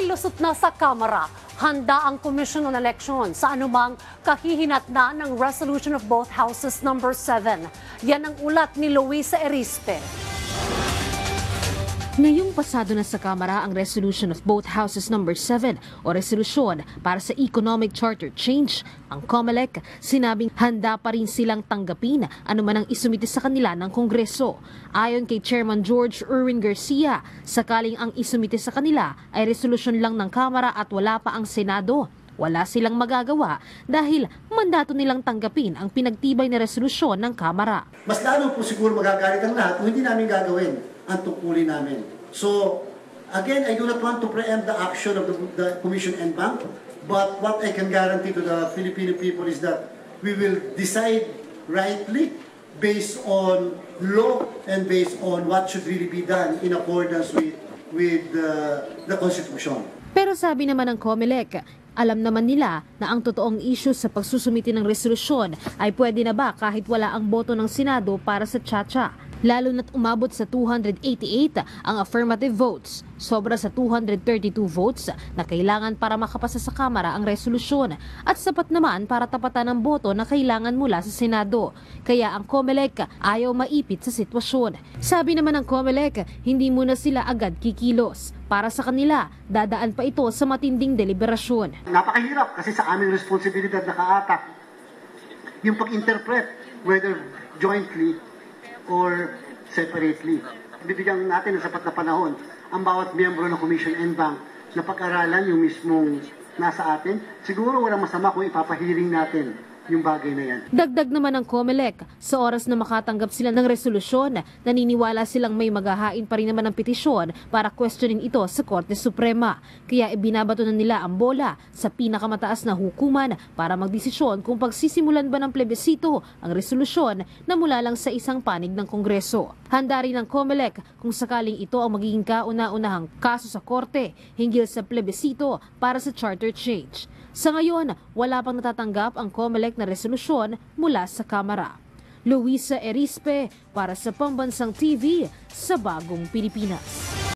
Dahil lusot na sa Kamara, handa ang Commission on Election sa anumang kahihinatnan ng Resolution of both Houses number 7. Yan ang ulat ni Luisa Erispe. Ngayong pasado na sa Kamara ang resolution of both houses number 7 o resolusyon para sa economic charter change, ang COMELEC sinabing handa pa rin silang tanggapin anuman ang isumite sa kanila ng Kongreso. Ayon kay Chairman George Erwin Garcia, sakaling ang isumite sa kanila ay resolusyon lang ng Kamara at wala pa ang Senado. Wala silang magagawa dahil mandato nilang tanggapin ang pinagtibay na resolusyon ng Kamara. mas lalo po siguro magagalit ang lahat kung hindi namin gagawin ang tungkulin namin. So, again, I do not want to preempt the action of the, the Commission and Bank, but what I can guarantee to the Filipino people is that we will decide rightly based on law and based on what should really be done in accordance with, with uh, the Constitution. Pero sabi naman ng COMELEC, alam naman nila na ang totoong issue sa pagsusumiti ng resolusyon ay pwede na ba kahit wala ang boto ng Senado para sa Chacha. Lalo na't umabot sa 288 ang affirmative votes, sobra sa 232 votes na kailangan para makapasa sa Kamara ang resolusyon at sapat naman para tapatan ang boto na kailangan mula sa Senado. Kaya ang COMELEC ayaw maipit sa sitwasyon. Sabi naman ng COMELEC, hindi muna sila agad kikilos. Para sa kanila, dadaan pa ito sa matinding deliberasyon. Napakahirap kasi sa aming responsibilidad na kaatak yung pag-interpret whether jointly or separately. Bibigyan natin ng sapat na panahon ang bawat miyembro ng Commission and Bank na pag-aralan yung mismong nasa atin. Siguro walang masama kung ipapahiring natin yung bagay na yan. Dagdag naman ng COMELEC, sa oras na makatanggap sila ng resolusyon, naniniwala silang may maghahain pa rin naman ng petisyon para questionin ito sa Korte Suprema. Kaya ibinabato na nila ang bola sa pinakamataas na hukuman para magdesisyon kung pagsisimulan ba ng plebisito ang resolusyon na mula lang sa isang panig ng Kongreso. Handa rin ng COMELEC kung sakaling ito ang magiging kauna-unahang kaso sa Korte hinggil sa plebisito para sa charter change. Sa ngayon, wala pang natatanggap ang COMELEC na resolusyon mula sa Kamara. Luisa Erispe para sa Pambansang TV sa Bagong Pilipinas.